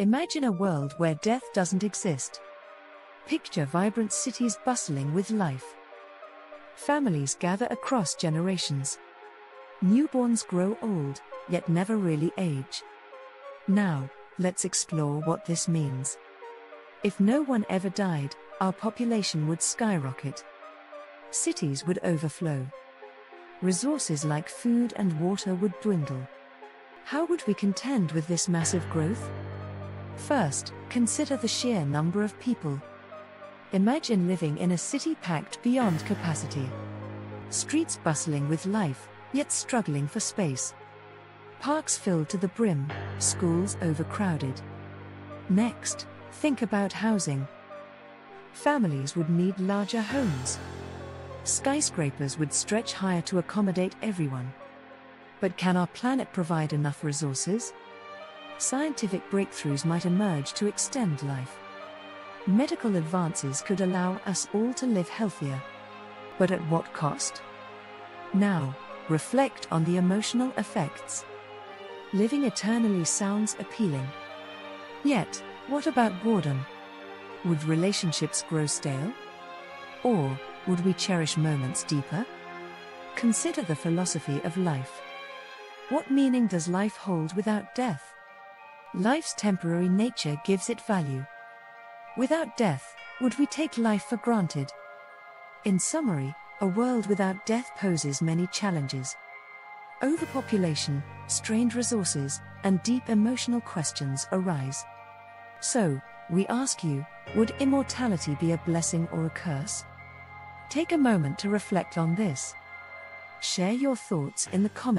Imagine a world where death doesn't exist. Picture vibrant cities bustling with life. Families gather across generations. Newborns grow old, yet never really age. Now, let's explore what this means. If no one ever died, our population would skyrocket. Cities would overflow. Resources like food and water would dwindle. How would we contend with this massive growth? First, consider the sheer number of people. Imagine living in a city packed beyond capacity. Streets bustling with life, yet struggling for space. Parks filled to the brim, schools overcrowded. Next, think about housing. Families would need larger homes. Skyscrapers would stretch higher to accommodate everyone. But can our planet provide enough resources? Scientific breakthroughs might emerge to extend life. Medical advances could allow us all to live healthier. But at what cost? Now, reflect on the emotional effects. Living eternally sounds appealing. Yet, what about boredom? Would relationships grow stale? Or, would we cherish moments deeper? Consider the philosophy of life. What meaning does life hold without death? Life's temporary nature gives it value. Without death, would we take life for granted? In summary, a world without death poses many challenges. Overpopulation, strained resources, and deep emotional questions arise. So, we ask you would immortality be a blessing or a curse? Take a moment to reflect on this. Share your thoughts in the comments.